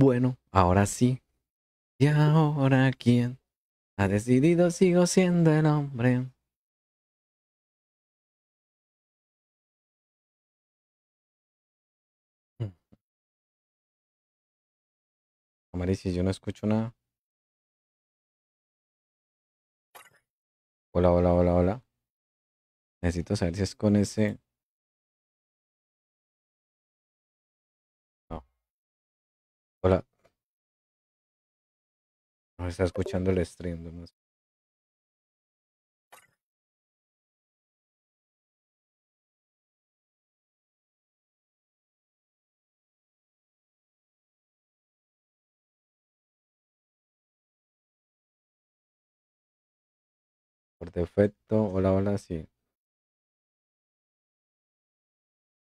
Bueno, ahora sí. ¿Y ahora quién? Ha decidido sigo siendo el hombre. Amarici, yo no escucho nada. Hola, hola, hola, hola. Necesito saber si es con ese. Hola. No está escuchando el stream. No. Por defecto, hola, hola, sí.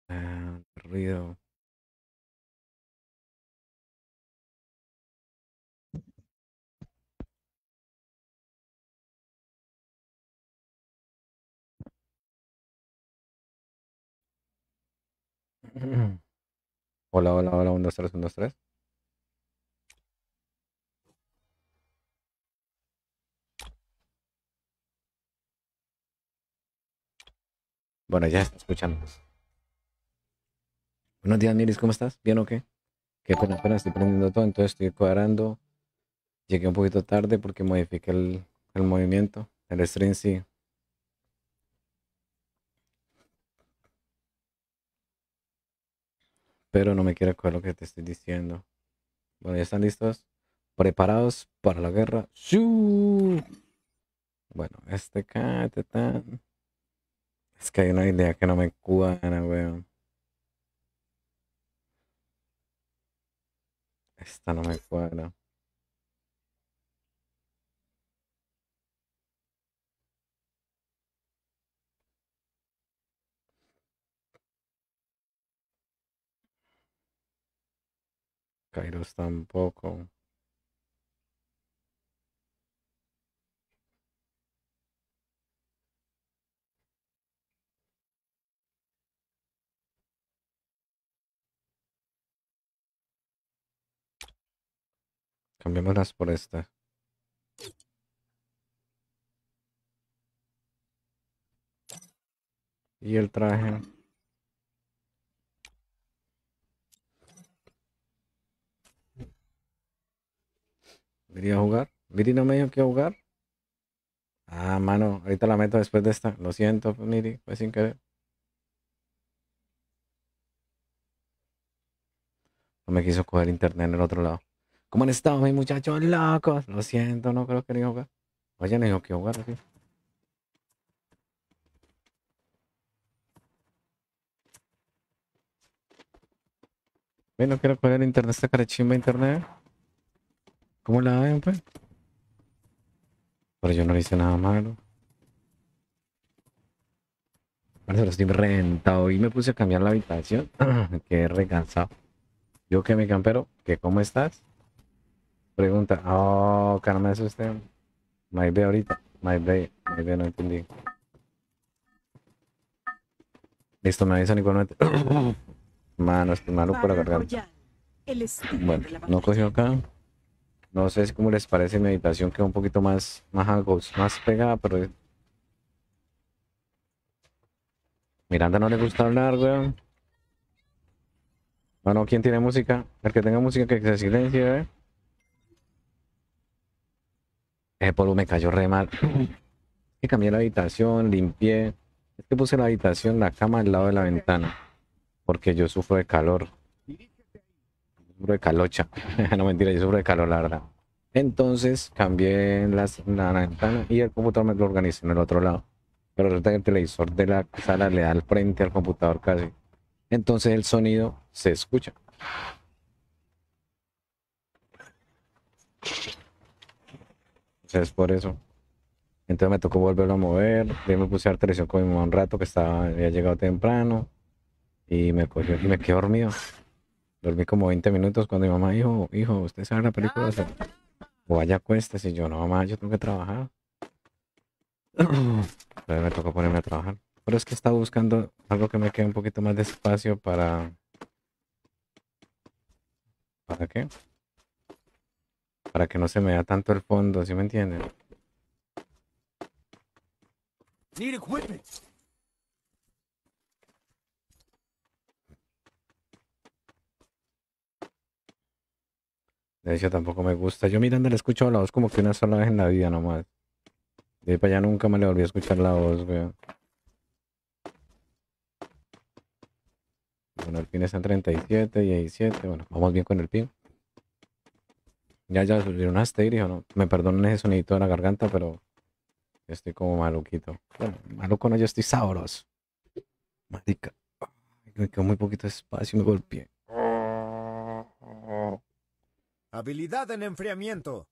Ah, ruido. Hola, hola, hola, 1, 2, 3, 1, 2, 3. Bueno, ya está escuchando. Buenos días, Miris, ¿cómo estás? ¿Bien o qué? Qué pena, apenas estoy prendiendo todo, entonces estoy cuadrando. Llegué un poquito tarde porque modifiqué el, el movimiento. El stream sí. Pero no me quiere coger lo que te estoy diciendo. Bueno, ¿ya están listos? ¿Preparados para la guerra? ¡Shoo! Bueno, este acá, tan. Es que hay una idea que no me cuadra, weón. Esta no me cuadra. Kairos tampoco. Cambiémoslas por esta. Y el traje. ¿Viri a jugar? ¿Viri no me dijo que iba a jugar? Ah, mano, ahorita la meto después de esta. Lo siento, Miri, fue sin querer. No me quiso coger internet en el otro lado. ¿Cómo han estado mis muchachos locos? Lo siento, no creo que ni jugar. Oye, no dijo que jugar aquí. Ven, no quiero coger internet, esta carechimba internet. ¿Cómo la ven, pues? Pero yo no le hice nada malo. Ahora lo estoy rentado y me puse a cambiar la habitación. Qué recansado. Yo que mi campero, que cómo estás? Pregunta. Oh, no me asuste. My B ahorita. My B, my B no entendí. Listo, me avisan igualmente. Mano, estoy malo por la garganta. Bueno, no cogió acá. No sé cómo les parece mi habitación, que un poquito más, más más pegada, pero... Miranda no le gusta hablar, weón. Bueno, ¿quién tiene música? El que tenga música que se silencie, ¿eh? Ese polvo me cayó re mal. que cambié la habitación, limpié. Es que puse la habitación, la cama al lado de la ventana. Porque yo sufro de calor sufro de calocha. no mentira, yo sufro de calor, la verdad. Entonces cambié la ventana y el computador me lo organizé en el otro lado. Pero resulta que el televisor de la sala le da al frente al computador casi. Entonces el sonido se escucha. Entonces por eso. Entonces me tocó volverlo a mover. Yo me puse a dar televisión con mi mamá un rato que estaba, había llegado temprano. Y me cogió y me quedé dormido. Dormí como 20 minutos cuando mi mamá dijo, hijo, ¿usted sabe la película? O vaya cuesta, y yo, no, mamá, yo tengo que trabajar. Entonces me tocó ponerme a trabajar. Pero es que estaba buscando algo que me quede un poquito más de espacio para... ¿Para qué? Para que no se me vea tanto el fondo, ¿sí me entienden? Need equipment. De hecho, tampoco me gusta. Yo mirando le escucho la voz como que una sola vez en la vida nomás. De ahí para allá nunca me le volví a escuchar la voz, weón. Bueno, el pin está en 37 y 17. Bueno, vamos bien con el pin. Ya, ya subieron una stereo, ¿no? Me perdonen ese sonidito de la garganta, pero estoy como maluquito. Bueno, maluco no, yo estoy sabroso. Marica. Me quedó muy poquito espacio y me golpeé. Habilidad en enfriamiento.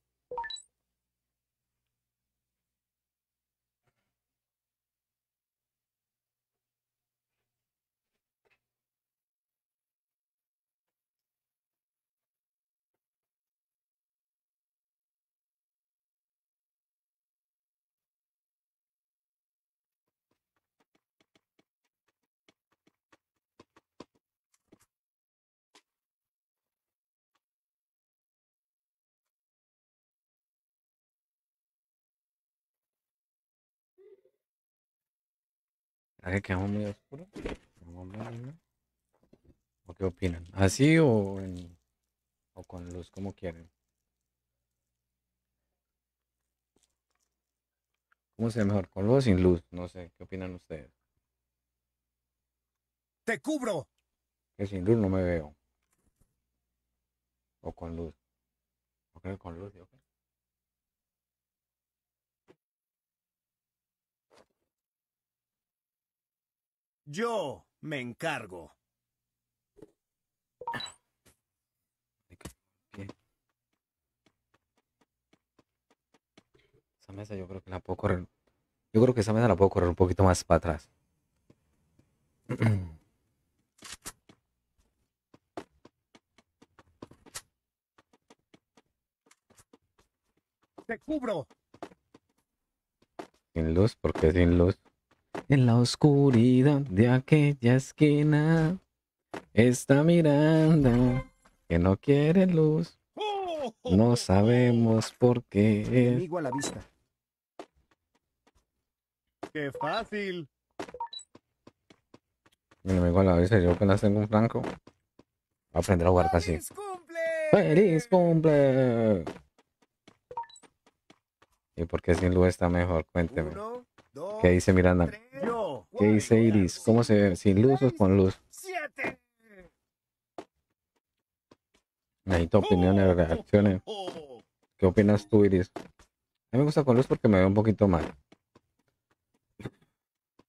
¿O qué opinan? ¿Así o, en- o con luz, como quieren? ¿Cómo se ve mejor? ¿Con luz o sin luz? No sé, ¿qué opinan ustedes? Te cubro. Que sin luz no me veo. O con luz. Yo creo que con luz. Yo me encargo. Esa mesa yo creo que la puedo correr. Yo creo que esa mesa la puedo correr un poquito más para atrás. Te cubro. Sin luz, porque sin luz. En la oscuridad de aquella esquina está Miranda que no quiere luz. No sabemos por qué. Enemigo a la vista. Qué fácil. Mi enemigo a la vez, yo apenas tengo un franco. Voy a aprender a jugar casi. ¡Feliz cumple! ¿Y por qué sin luz está mejor? Cuénteme. Uno, ¿Qué dice Miranda? ¿Qué dice Iris? ¿Cómo se ve? ¿Sin luz o con luz? Necesito opiniones, reacciones. ¿Qué opinas tú, Iris? A mí me gusta con luz porque me veo un poquito mal.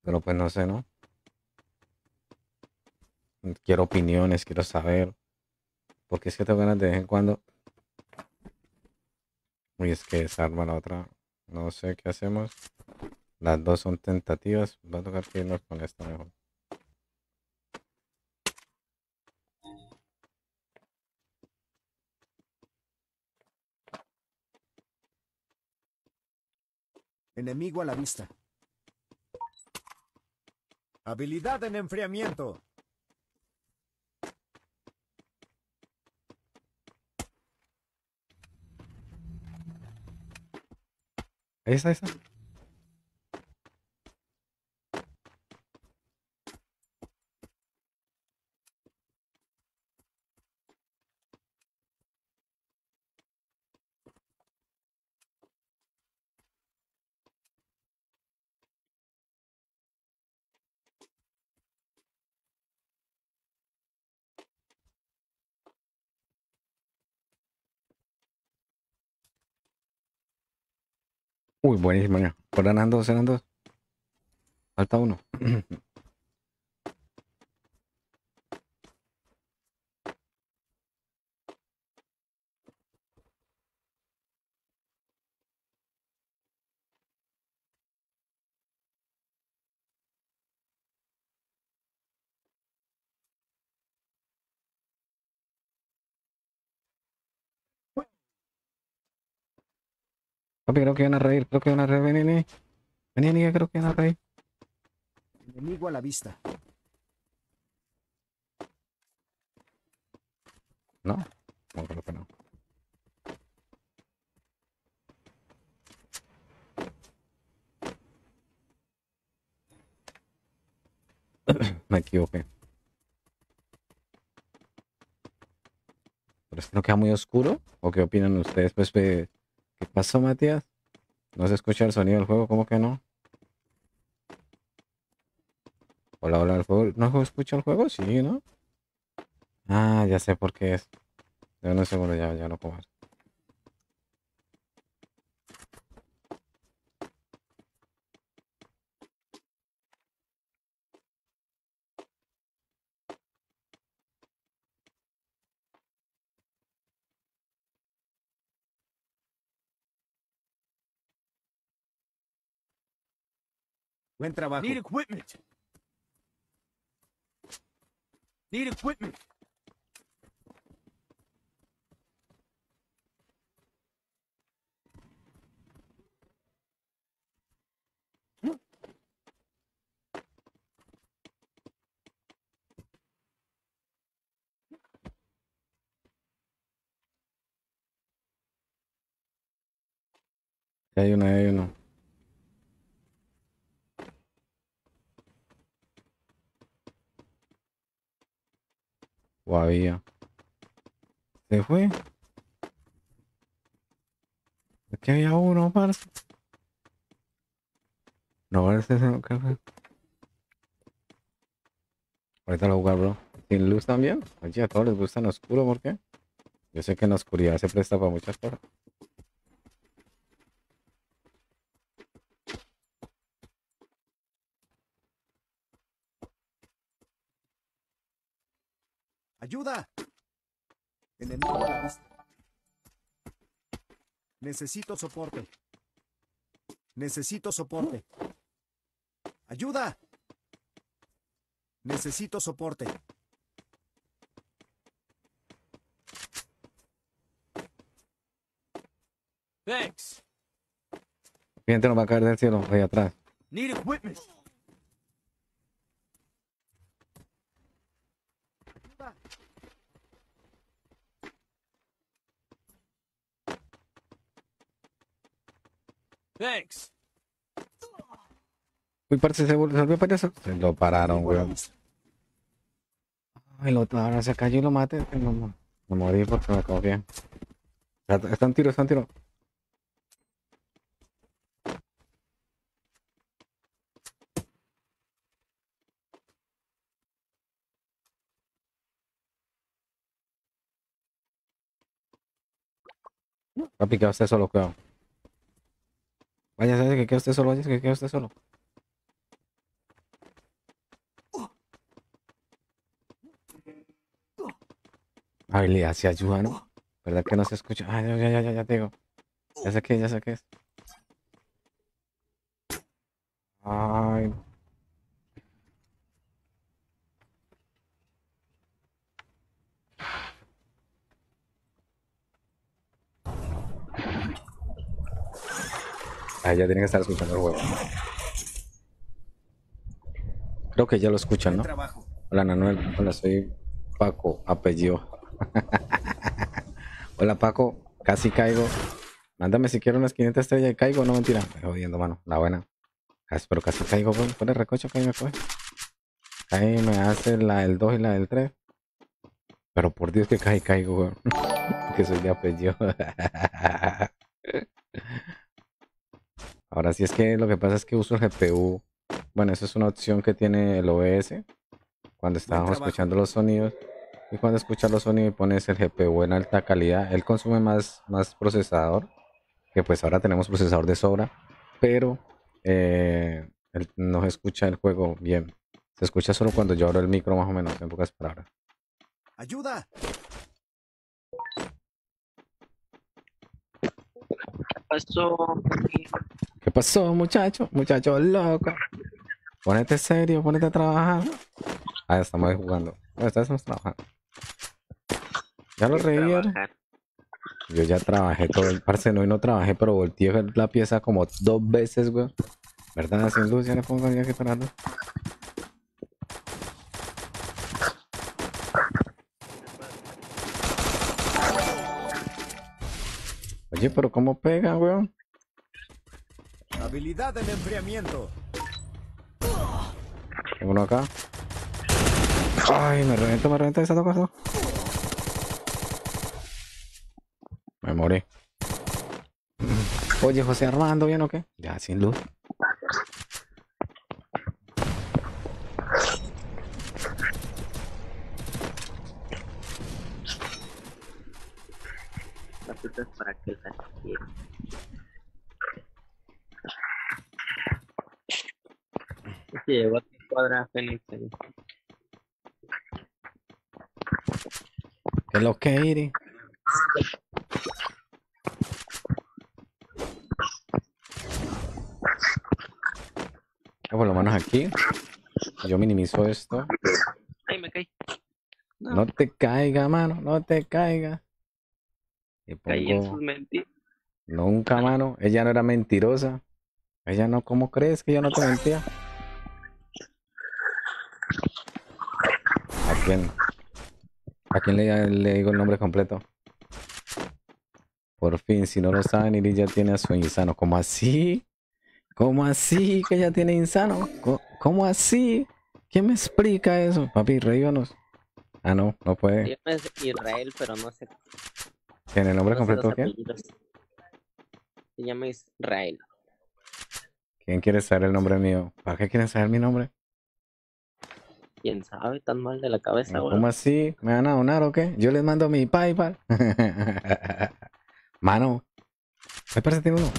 Pero pues no sé, ¿no? Quiero opiniones, quiero saber. Porque es que tengo ganas de vez en cuando. Uy, es que esa arma la otra. No sé qué hacemos. Las dos son tentativas. Va a tocar que irnos con esta mejor. Enemigo a la vista. Habilidad en enfriamiento. Ahí está, ahí está. Uy, buenísimo ya. Por eran dos, dos. Falta uno. Papi, creo que van a reír, creo que van a reír. Ven, ven, ven, ven creo que van a reír. Enemigo a la vista. No, no creo que no. Me equivoqué. ¿Pero es que no queda muy oscuro? ¿O qué opinan ustedes? Pues, pues ¿qué pasó, Matías? ¿No se escucha el sonido del juego? ¿Cómo que no? Hola, hola, el juego. ¿No escucha el juego? Sí, ¿no? Ah, ya sé por qué es. De un segundo, ya, ya no puedo más. Buen trabajo. Need equipment. Need equipment. Hay uno, ya hay uno. O había. ¿Se fue? Aquí había uno, parce. No, parece ese ¿qué fue? Ahorita lo jugar, bro. ¿Sin luz también? Oye, a todos les gusta en oscuro, ¿por qué? Yo sé que en la oscuridad se presta para muchas cosas. ¡Ayuda! Enemigo a la vista. Necesito soporte. Necesito soporte. ¡Ayuda! Necesito soporte. Thanks. Gente nos va a caer del cielo, ahí atrás. Need equipment. Thanks. Uy, parce, se volvió, payaso. Se lo pararon, weón. Ay, lo, ahora se cayó y lo maté. Me, mo- me morí porque me confié. Está está en tiro, está en tiro. Papi, queda usted solo, cuidado. Váyase, que queda usted solo, váyase, que queda usted solo. Habilidad si ayuda, ¿no? ¿Verdad que no se escucha? Ay, ya, ya, ya, ya te digo. Ya sé qué, ya sé qué es. Ay. Ay, ya tienen que estar escuchando el juego. Creo que ya lo escuchan, ¿no? Hola, Manuel. Hola, soy Paco, apellido. Hola, Paco. Casi caigo. Mándame si quiero unas 500 estrellas y caigo. No, mentira. Me jodiendo, mano. La buena. Pero casi caigo, güey. Pon el recocho que ahí me coge. Ahí me hace la del 2 y la del 3. Pero por Dios que casi caigo, güey. que soy de apellido. Ahora sí es que lo que pasa es que uso el GPU. Bueno, eso es una opción que tiene el OBS cuando estábamos escuchando los sonidos. Y cuando escuchas los sonidos y pones el GPU en alta calidad, él consume más, más procesador. Que pues ahora tenemos procesador de sobra. Pero eh, él no se escucha el juego bien. Se escucha solo cuando yo abro el micro, más o menos, en pocas palabras. ¡Ayuda! Pasó? ¿Qué pasó, muchacho? Muchacho loco. Ponete serio, ponete a trabajar. Ah, estamos ahí jugando. No, estamos trabajando. Ya lo. Trabajar. Yo ya trabajé todo el parce, no, y no trabajé, pero volteé la pieza como dos veces, güey. ¿Verdad? Sin luz, ya le pongo ya que pararlo. Oye, pero ¿cómo pega, weón? Habilidad en enfriamiento. Tengo uno acá. Ay, me reventó, me reventó esa cosa. Me morí. Oye, José Armando, ¿bien o qué? Ya, sin luz. Tapitas para que la quiera. Se llegó a tu cuadra Fénix ahí. ¿Qué es lo que, Iri? Ah, Por lo menos aquí. Yo minimizo esto. Ay, me caí. No, No te caiga, mano, no te caiga. Y caí en sus mentiras. Nunca, mano. Ella no era mentirosa. Ella no, ¿cómo crees que yo no te mentía? Quién? ¿A quién le, le digo el nombre completo? Por fin, si no lo saben, Iris ya tiene a su insano. ¿Cómo así? ¿Cómo así que ella tiene insano? ¿Cómo así? ¿Quién me explica eso? Papi, reíbanos. Ah, no, no puede. Es Israel, pero no sé. ¿Tiene el nombre no completo quién? Se llama Israel. ¿Quién quiere saber el nombre mío? ¿Para qué quieren saber mi nombre? ¿Quién sabe? Tan mal de la cabeza, güey. ¿Cómo así? ¿Me van a donar o qué? Yo les mando mi PayPal. Mano. Me parece que uno.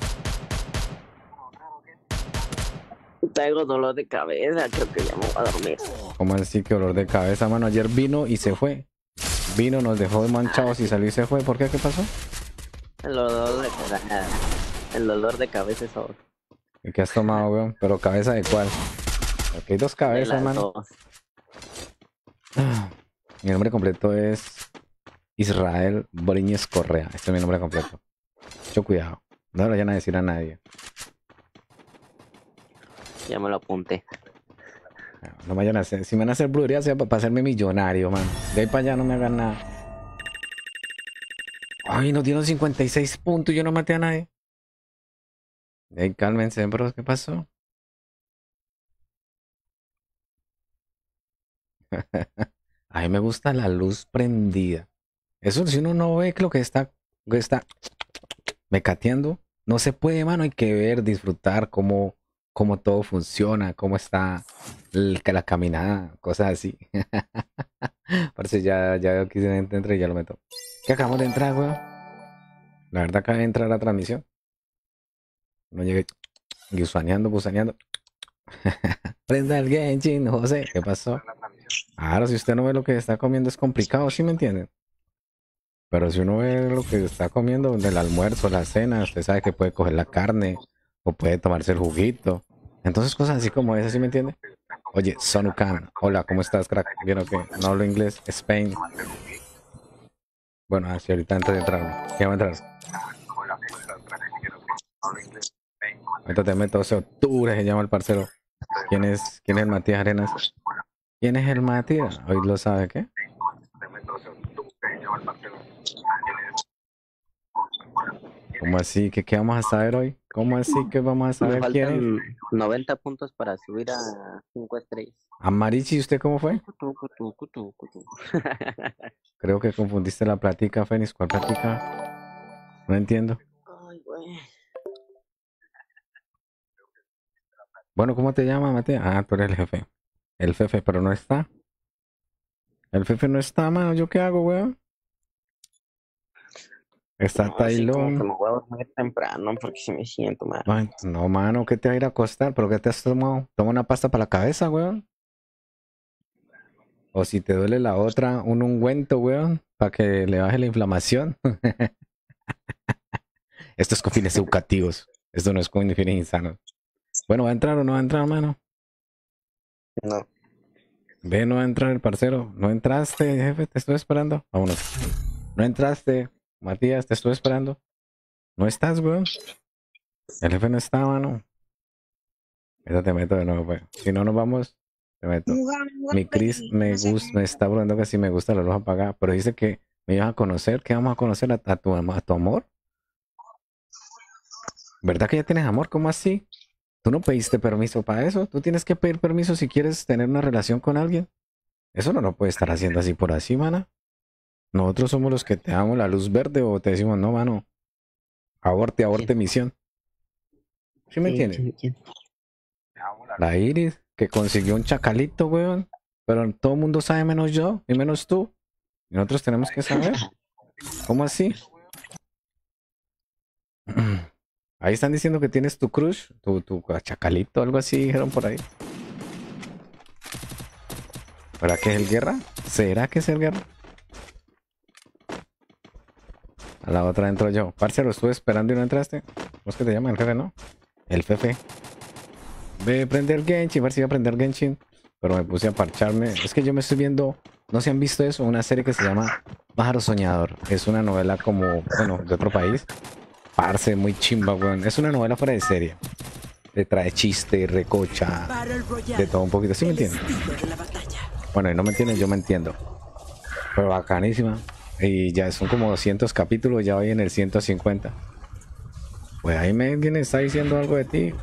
Tengo dolor de cabeza, creo que ya me voy a dormir. ¿Cómo así que dolor de cabeza, mano? Ayer vino y se fue. Vino, nos dejó manchados y salió y se fue. ¿Por qué? ¿Qué pasó? El dolor de cabeza. El dolor de cabeza es otro. ¿Y qué has tomado, weón? ¿Pero cabeza de cuál? Porque hay dos De cabezas, las mano. dos. Mi nombre completo es Israel Boriñez Correa. Este es mi nombre completo. Mucho cuidado. No lo vayan a decir a nadie. Ya me lo apunté. No vayan a hacer. Si me van a hacer brujería, sea para hacerme millonario, man. De ahí para allá no me hagan nada. Ay, nos dieron 56 puntos y yo no maté a nadie. De ahí cálmense, bro. ¿Qué pasó? A mí me gusta la luz prendida. Eso si uno no ve que lo que está, que está mecateando, no se puede, mano. Hay que ver, disfrutar cómo, cómo todo funciona, cómo está el- que la caminada, cosas así. Parece ya, ya veo que se entra y ya lo meto. ¿Qué acabamos de entrar, weón? La verdad acaba de entrar la transmisión. No llegué gusaneando, busaneando. Prenda el Genshin, José. ¿Qué pasó? Claro, si usted no ve lo que está comiendo es complicado, ¿sí me entienden? Pero si uno ve lo que está comiendo del almuerzo, la cena, usted sabe que puede coger la carne o puede tomarse el juguito. Entonces cosas así como esas, ¿sí me entiende? Oye, Sonukan, hola, ¿cómo estás, crack? ¿Bien o qué? No hablo inglés, Spain. Bueno, así ahorita antes de entrar, ¿qué va a entrar? Ahorita te meto 12 de octubre, se llama el parcero. ¿Quién es, quién es Matías Arenas? ¿Quién es el Matías? Hoy lo sabe, ¿qué? ¿Cómo así? ¿Qué, qué vamos a saber hoy? ¿Cómo así que vamos a Me saber quién es? faltan 90 puntos para subir a 5 estrellas. ¿A Marichi usted cómo fue? Creo que confundiste la plática, Fénix. ¿Cuál plática? No entiendo. Ay, güey. Bueno, ¿cómo te llamas, Matías? Ah, tú eres el jefe. El jefe, pero no está. El jefe no está, mano. ¿Yo qué hago, weón? Está No, Tailón. me voy a dormir temprano porque si me siento mal. Ay, No, mano, ¿qué te va a ir a costar? ¿Pero qué te has tomado? Toma una pasta para la cabeza, weón. O si te duele la otra, un ungüento, weón, para que le baje la inflamación. Esto es con fines educativos. Esto no es con fines insanos. Bueno, ¿va a entrar o no va a entrar, mano? No. Ve, no va a entrar el parcero. No entraste, jefe, te estoy esperando. Vámonos. No entraste, Matías, te estoy esperando. No estás, weón. El jefe no está, mano. Esta te meto de nuevo, pues. Si no nos vamos, te meto. Mi Chris me gusta, me está preguntando que si me gusta la luz apagada, pero dice que me ibas a conocer, que vamos a conocer a, a tu, a tu amor. ¿Verdad que ya tienes amor? ¿Cómo así? Tú no pediste permiso para eso. Tú tienes que pedir permiso si quieres tener una relación con alguien. Eso no lo puede estar haciendo así por así, mana. Nosotros somos los que te damos la luz verde o te decimos, no, mano, aborte, aborte misión. ¿Sí me entiendes? La Iris, que consiguió un chacalito, weón. Pero todo el mundo sabe menos yo y menos tú. Y nosotros tenemos que saber. ¿Cómo así? Ahí están diciendo que tienes tu crush, tu, tu chacalito, algo así dijeron por ahí. ¿Será que es el guerra? ¿Será que es el guerra? A la otra entro yo. Parce, lo estuve esperando y no entraste. ¿Cómo es que te llaman el jefe, no? El fefe. Ve, prende el Genshin, a ver si voy a aprender Genshin. Pero me puse a parcharme. Es que yo me estoy viendo, no se han visto eso, una serie que se llama Pájaro Soñador. Es una novela como, bueno, de otro país. Parce, muy chimba, weón. Es una novela fuera de serie. Le trae chiste, recocha, de todo un poquito. ¿Sí me batalla. Bueno, y no me entienden, yo me entiendo. Pero bacanísima. Y ya son como 200 capítulos, ya voy en el 150. Pues ahí me viene, está diciendo algo de ti.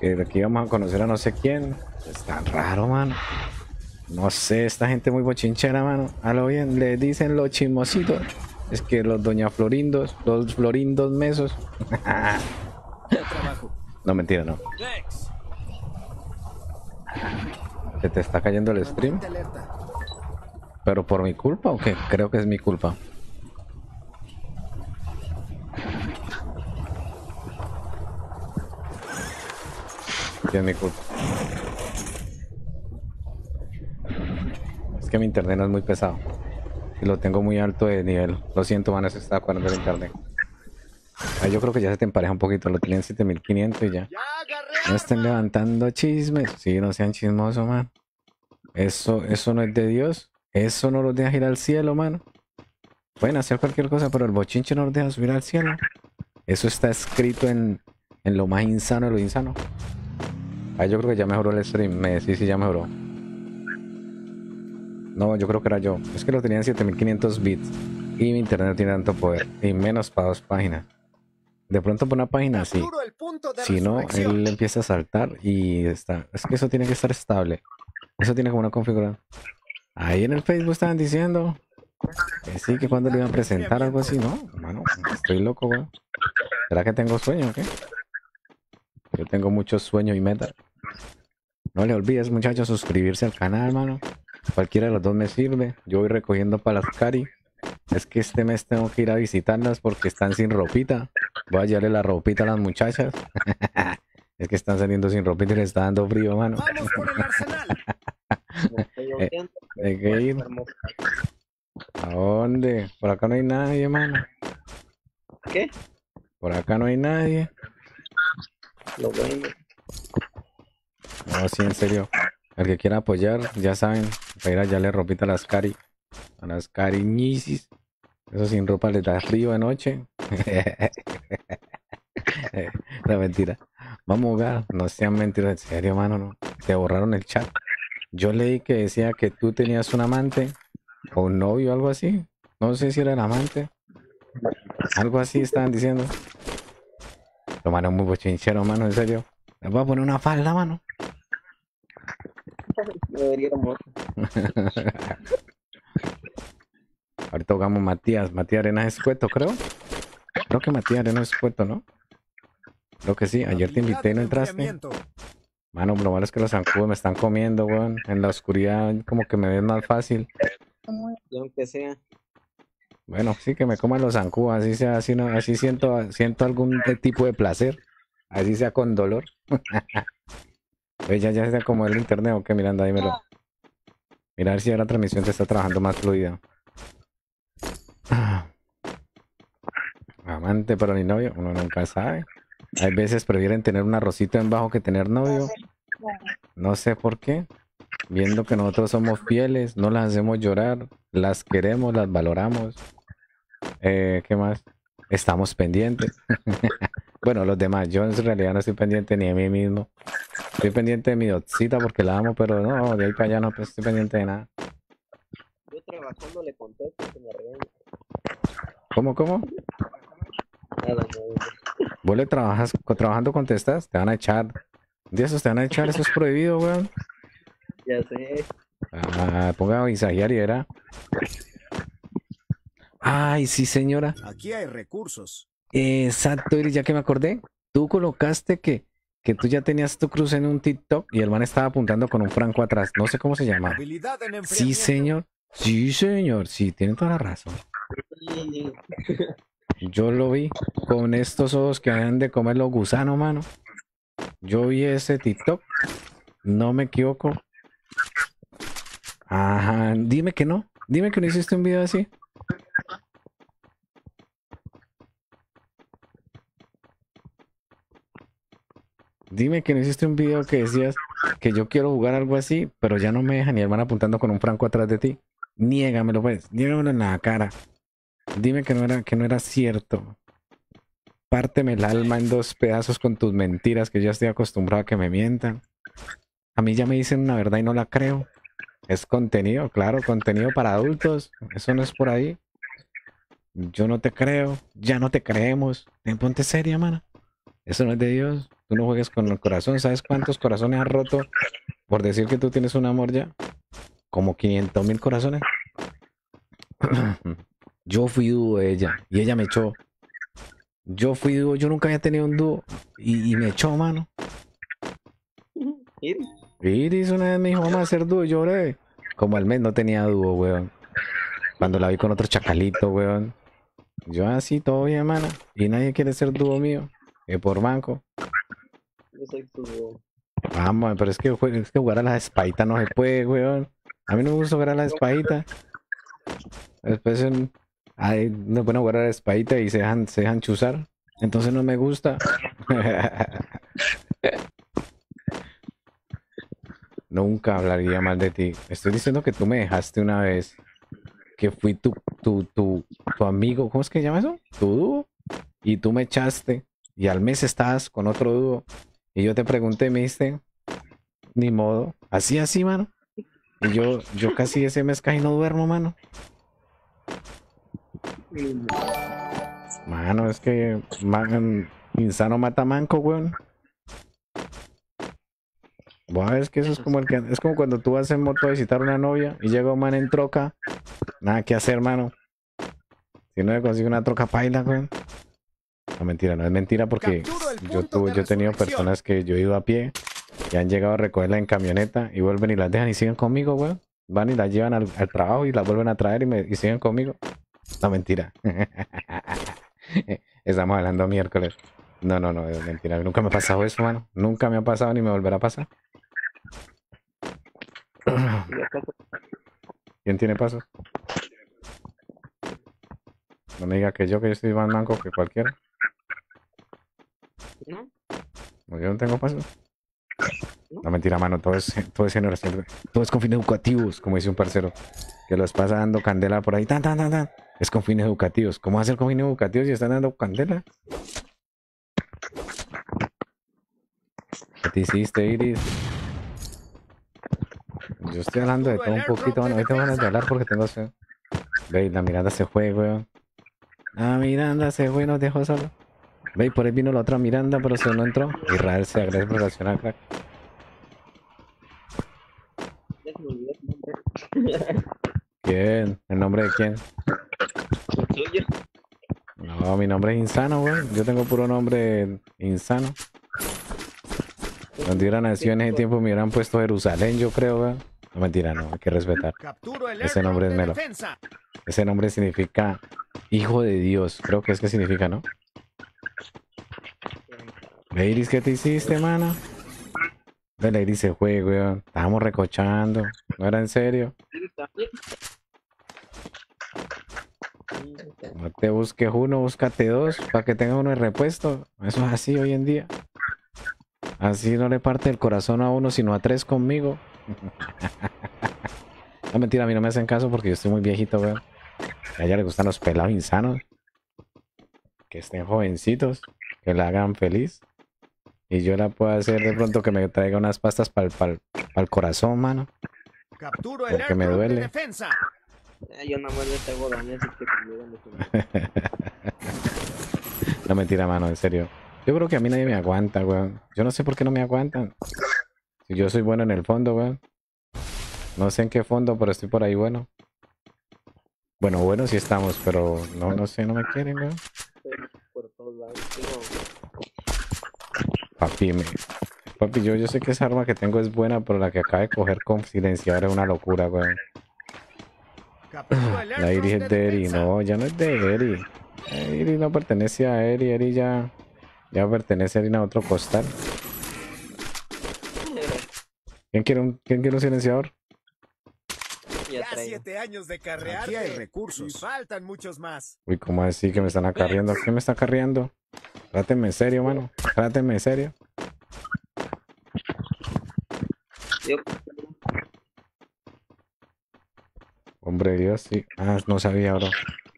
Que aquí vamos a conocer a no sé quién. Es tan raro, mano. No sé, esta gente muy bochinchera, mano. A lo bien, le dicen los chismositos. Es que los doña Florindos, los Florindos mesos. No, mentira, no. Se te está cayendo el stream. ¿Pero por mi culpa o qué? Creo que es mi culpa. Sí, es mi culpa. Es que mi internet no es muy pesado. Y lo tengo muy alto de nivel. Lo siento, man, eso está cuando el internet. Ah, yo creo que ya se te empareja un poquito. Lo tenía en 7500 y ya. No estén levantando chismes. Sí, no sean chismosos, man. Eso, eso no es de Dios. Eso no los deja ir al cielo, mano. Pueden hacer cualquier cosa, pero el bochinche no los deja subir al cielo. Eso está escrito en, en lo más insano de lo insano. Ah, yo creo que ya mejoró el stream. Me decís si ya mejoró. No, yo creo que era yo. Es que lo tenía en 7500 bits. Y mi internet no tiene tanto poder. Y menos para dos páginas. De pronto por una página sí. Capturo el punto de Si no, él empieza a saltar y está. Es que eso tiene que estar estable. Eso tiene como una configuración. Ahí en el Facebook estaban diciendo que sí, que cuando le iban a presentar algo así, ¿no? Mano, estoy loco, weón. ¿Será que tengo sueño o qué? Yo tengo mucho sueño y meta. No le olvides, muchachos, suscribirse al canal, mano. Cualquiera de los dos me sirve. Yo voy recogiendo para las cari. Es que este mes tengo que ir a visitarlas porque están sin ropita. Voy a llevarle la ropita a las muchachas. es que están saliendo sin ropita y les está dando frío, mano. Vamos por el arsenal. Hay que ir. ¿A dónde? Por acá no hay nadie, mano. ¿Qué? Por acá no hay nadie. Lo bueno. No, sí, en serio. El que quiera apoyar, ya saben, para ir allá le ropita a las cari. A las cariñisis. Eso sin ropa les da frío de noche. La mentira. Vamos a jugar. No sean mentiras, en serio, mano. No. Te borraron el chat. Yo leí que decía que tú tenías un amante o un novio algo así. No sé si era el amante. Algo así estaban diciendo. Lo mano muy bochinchero, mano, en serio. Les voy a poner una falda, mano. Ahorita jugamos Matías. Matías Arenas es cueto, creo. Creo que Matías Arenas es cueto, ¿no? Creo que sí. Ayer te invité y no entraste. Mano, lo malo es que los zancudos me están comiendo, weón. En la oscuridad como que me ven más fácil. Aunque sea. Bueno, sí que me coman los zancudos, así sea, así no, así siento, siento algún tipo de placer. Así sea con dolor. Oye, ya, ya sea como el internet o qué, Miranda, dímelo. Mira a ver si ahora la transmisión te está trabajando más fluida. Amante, pero ni novio, uno nunca sabe. Hay veces prefieren tener un arrocito en bajo que tener novio. No sé por qué. Viendo que nosotros somos fieles, no las hacemos llorar, las queremos, las valoramos. Eh, ¿Qué más? Estamos pendientes. bueno, los demás, yo en realidad no estoy pendiente ni de mí mismo. Estoy pendiente de mi dotsita porque la amo, pero no, de ahí para allá no pues, estoy pendiente de nada. Yo trabajando le contesto que me regaña. ¿Cómo, cómo? Nada, no. ¿Vos le trabajas, trabajando contestas? Te van a echar. De esos te van a echar, eso es prohibido, weón. Ya sé. Ah, ponga a y era. Ay, sí, señora. Aquí hay recursos. Exacto, Iris, ya que me acordé. Tú colocaste que, que tú ya tenías tu cruz en un TikTok y el man estaba apuntando con un franco atrás. No sé cómo se llama. Sí, señor. Sí, señor. Sí, tiene toda la razón. Yo lo vi con estos ojos que han de comer los gusanos, mano. Yo vi ese TikTok. No me equivoco. Ajá. Dime que no. Dime que no hiciste un video así. Dime que no hiciste un video que decías que yo quiero jugar algo así, pero ya no me deja ni hermano apuntando con un franco atrás de ti. Niégamelo, pues. Niégamelo en la cara. Dime que no era, que no era cierto. Párteme el alma en dos pedazos con tus mentiras, que ya estoy acostumbrado a que me mientan. A mí ya me dicen una verdad y no la creo. Es contenido, claro, contenido para adultos. Eso no es por ahí. Yo no te creo, ya no te creemos. Ponte seria, mano. Eso no es de Dios. Tú no juegues con el corazón. ¿Sabes cuántos corazones has roto por decir que tú tienes un amor ya? Como 500 mil corazones. Yo fui dúo de ella y ella me echó. Yo fui dúo, yo nunca había tenido un dúo y, y me echó, mano. Iris, Iris una vez me dijo, vamos a hacer dúo, lloré. Como al mes no tenía dúo, weón. Cuando la vi con otro chacalito, weón. Yo así, todo bien, mano. Y nadie quiere ser dúo mío. Que por banco. Soy tu... Vamos, pero es que, es que jugar a las espaditas no se puede, weón. A mí no me gusta jugar a las espaditas. Después en- ay, no pueden jugar a la espadita y se dejan, se dejan chuzar. Entonces no me gusta. Nunca hablaría mal de ti. Estoy diciendo que tú me dejaste una vez. Que fui tu, tu, tu, tu amigo. ¿Cómo es que se llama eso? Tu dúo. Y tú me echaste. Y al mes estabas con otro dúo. Y yo te pregunté me ni modo. Así, así, mano. Y yo, yo casi ese mes casi no duermo, mano. Mano, es que man, insano mata manco, weón. Vos sabes que eso es como el que es como cuando tú vas en moto a visitar a una novia y llega un man en troca. Nada que hacer, mano. Si no le consigue una troca paila, weón. No mentira, no es mentira porque yo de yo he tenido personas que yo he ido a pie y han llegado a recogerla en camioneta y vuelven y las dejan y siguen conmigo, weón. Van y las llevan al, al trabajo y las vuelven a traer y, me, y siguen conmigo. No, mentira. Estamos hablando miércoles. No, no, no, es mentira. Nunca me ha pasado eso, mano. Nunca me ha pasado ni me volverá a pasar. ¿Quién tiene pasos? No me diga que yo, que yo estoy más manco que cualquiera. ¿No? Yo no tengo pasos. No, mentira, mano. Todo es, todo es generación. Todo es con fines educativos, como dice un parcero. Que los pasa dando candela por ahí. Tan, tan, tan, tan. Es con fines educativos. ¿Cómo va a ser con fines educativos si están dando candela? ¿Qué te hiciste, Iris? Yo estoy hablando de todo un poquito, mano. Hoy tengo ganas de hablar porque tengo sed. Ve, la Miranda se fue, weón. La Miranda se fue y nos dejó solo. Ve, y por ahí vino la otra Miranda, pero se no entró. Israel se agradece por reaccionar, crack. ¿Quién? ¿El nombre de quién? No, mi nombre es Insano, weón. Yo tengo puro nombre Insano. Cuando hubiera nacido en ese tiempo me hubieran puesto Jerusalén, yo creo, weón. No, mentira, no, hay que respetar. Ese nombre es Melo. Ese nombre significa hijo de Dios. Creo que es que significa, ¿no? Iris, ¿qué te hiciste, mano? La Iris se fue, weón. Estábamos recochando. ¿No era en serio? No te busques uno, búscate dos para que tenga uno de repuesto. Eso es así hoy en día. Así no le parte el corazón a uno, sino a tres conmigo. No mentira, a mí no me hacen caso porque yo estoy muy viejito, weón. A ella le gustan los pelados insanos. Que estén jovencitos, que la hagan feliz. Y yo la puedo hacer de pronto que me traiga unas pastas para el corazón, mano. Capturo el Porque me airdrop de duele. defensa. Ah, Yo nada más le traigo daño así que no No mentira, mano, en serio. Yo creo que a mí nadie me aguanta, weón. Yo no sé por qué no me aguantan. Si yo soy bueno en el fondo, weón. No sé en qué fondo, pero estoy por ahí bueno. Bueno, bueno sí estamos, pero no, no sé, no me quieren, weón. Por todos lados. Papi, me... Papi, yo, yo sé que esa arma que tengo es buena, pero la que acaba de coger con silenciador es una locura, weón. El La Iris es de Eri, no, ya no es de Eri. Eri no pertenece a Eri, Eri ya, ya pertenece a Eri a otro costal. ¿Quién quiere un, quién quiere un silenciador? ya siete años de carrear. Aquí hay recursos. Y faltan muchos más. Uy, ¿cómo así que me están acarreando? ¿Quién me está acarreando? Tráteme en serio, mano. Tráteme en serio. Yo, Hombre de Dios, sí. Ah, no sabía, bro.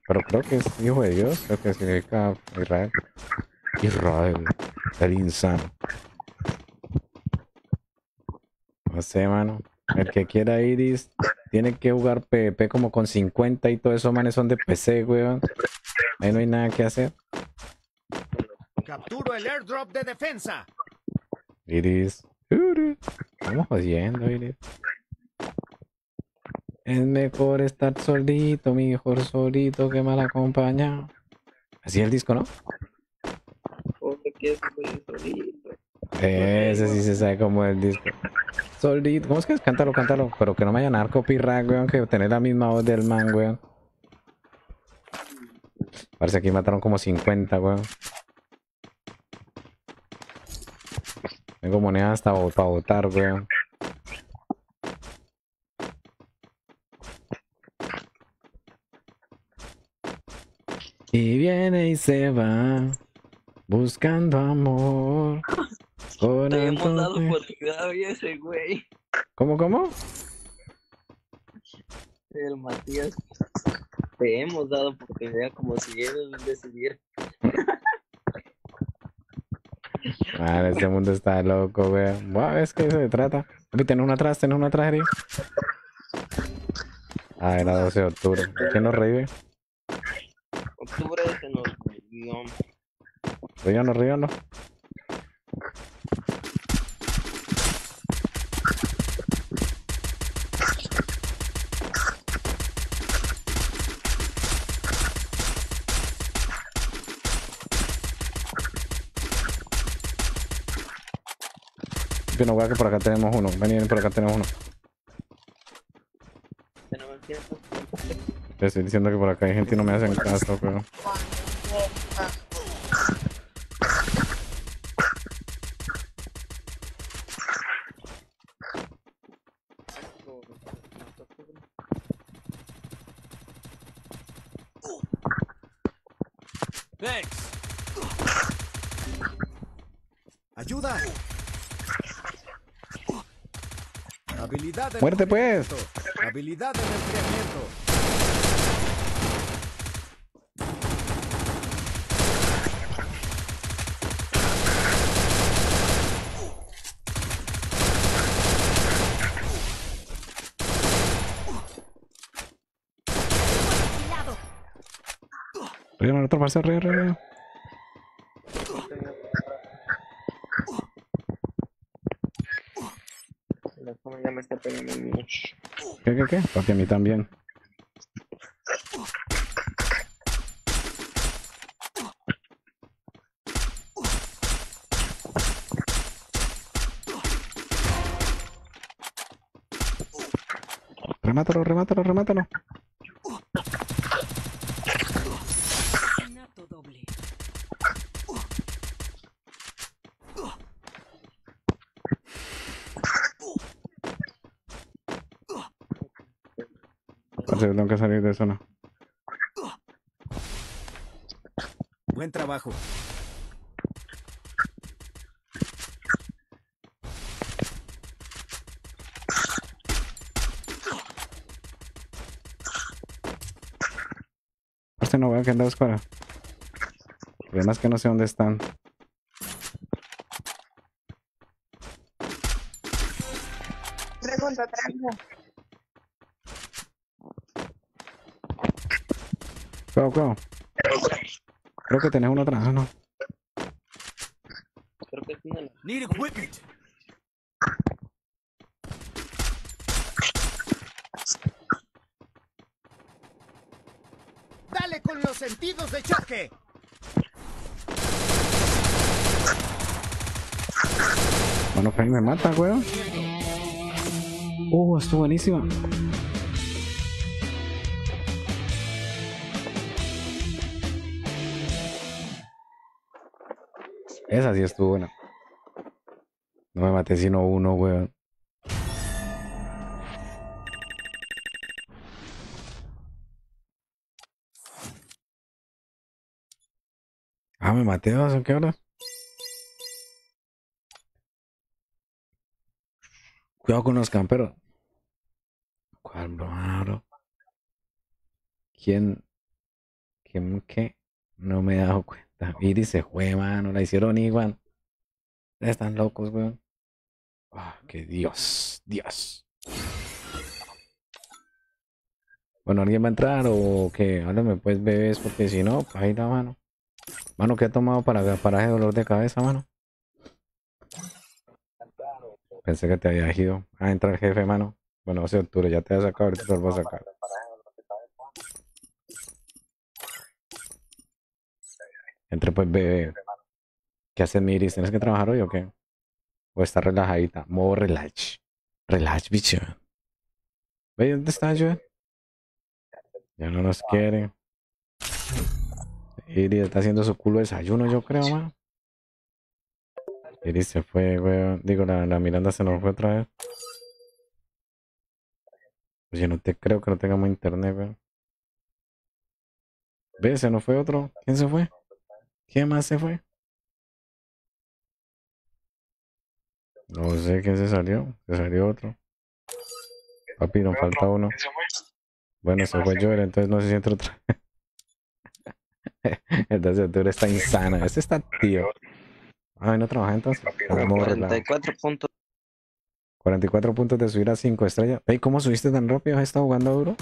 Pero creo que es hijo de Dios. Creo que significa Israel. Israel. El insano. No sé, mano. El que quiera Iris tiene que jugar PvP como con 50 y todo eso, manes son de PC, weón. Ahí no hay nada que hacer. Capturo el airdrop de defensa. Iris. Iris. Estamos jodiendo, Iris. Es mejor estar solito, mejor solito que mal acompañado. Así es el disco, ¿no? ¿cómo te quieres solito? Ese sí se sabe como el disco. Solito. ¿Cómo es que es? Cántalo, cántalo. Pero que no me vayan a dar copyright, weón. Que tener la misma voz del man, weón. Parece que aquí mataron como 50, weón. Tengo moneda hasta para votar, weón. Y viene y se va. Buscando amor. Con Te hemos dado oportunidad a ese güey. ¿Cómo, cómo? El Matías. Te hemos dado oportunidad como si él decidiera. Ah, este mundo está loco, weón. Buah, es que eso se trata. Tenés una atrás, tenés una atrás. Ah, era 12 de octubre. ¿Quién nos revive? Octubre se nos dio. Ríanos, ríanos. Que no vea que por acá tenemos uno. Ven, ven, por acá tenemos uno. Tenemos tiempo. Le estoy diciendo que por acá hay gente y no me hacen caso, pero. Muerte, pues. enfriamiento. Habilidad de enfriamiento. Ríanos, otro parcero, río, río, río. La cama ya me está pegando mucho. ¿Qué, qué, qué? Papi, a mí también. Remátalo, remátalo, remátalo. Tengo que salir de zona. Buen trabajo. Parce, no veo que anda para. El problema es que no sé dónde están. Creo que tenés uno atrás, ¿no? Creo que Dale con los sentidos de choque. Bueno, Fey me mata, weón. Uh, estuvo buenísima. Esa sí estuvo buena. No me maté sino uno, weón. Ah, me maté dos, ¿en qué hora? Cuidado con los camperos. ¿Cuál, bro? ¿Quién? ¿Quién qué? No me he dado. Iris se fue, mano. La hicieron igual. Están locos, weón. Ah, que Dios, Dios. Bueno, ¿alguien va a entrar o qué? Háblame pues, bebés, porque si no, ahí la mano. Mano, ¿qué ha tomado para, para ese dolor de cabeza, mano? Pensé que te había ido. Ah, entra el jefe, mano. Bueno, hace octubre, ya te has sacado, ahorita te lo voy a sacar. Entre pues, bebé. ¿Qué haces, Miris? ¿Tienes que trabajar hoy o qué? ¿O está relajadita? Modo relax. Relax, bicho. Ve, ¿dónde está yo? Ya no nos quiere. Iris está haciendo su culo desayuno, yo creo, mano. Iris se fue, weón. Digo, la, la Miranda se nos fue otra vez. Oye, no te creo que no tengamos internet, weón. Ve, se nos fue otro. ¿Quién se fue? ¿Quién más se fue? No sé quién se salió. Se salió otro. Papi, nos falta uno. Bueno, se fue Joel, entonces no sé si entra otra. entonces tú está insana. Este está tío. Ah, no trabaja entonces. Vamos a arreglar. 44 puntos. 44 puntos de subir a 5 estrellas. Ey, ¿cómo subiste tan rápido? ¿Has estado jugando duro?